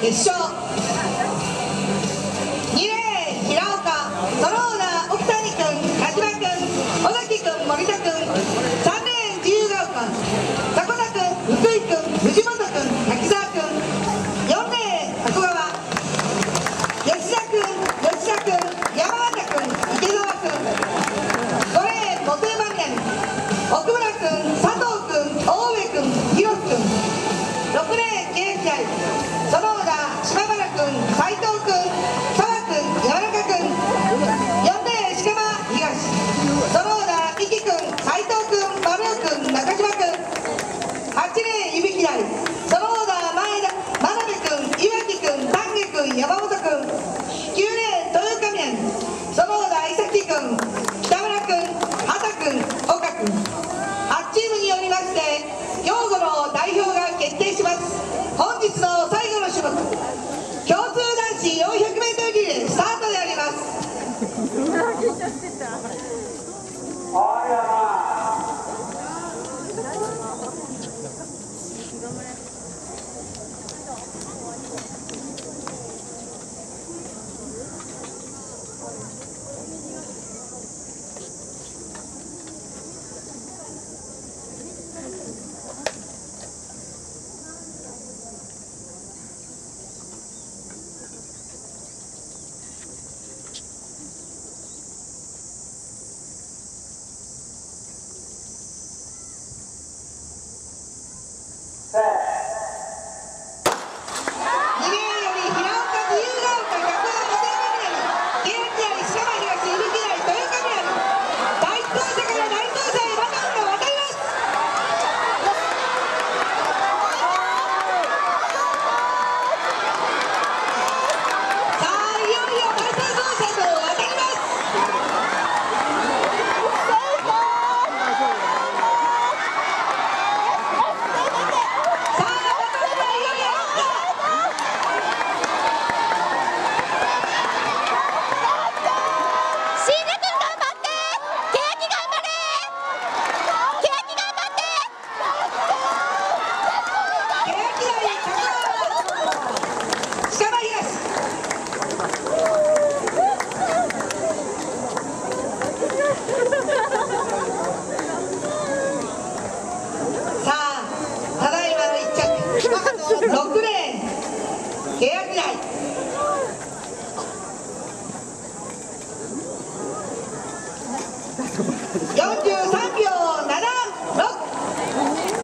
決勝。2レーン平岡そのオーナー奥谷君田島君尾崎君森田君3レーン自由が丘。迫田君福井君藤本君滝沢君4レーン加古川。吉田君吉田君山形君池澤君5レーン元山宮奥村君佐藤君大上君広君6レーンケー関して兵庫の代表が決定します。本日の最後の種目共通男子 400m リレースタートであります。Danke,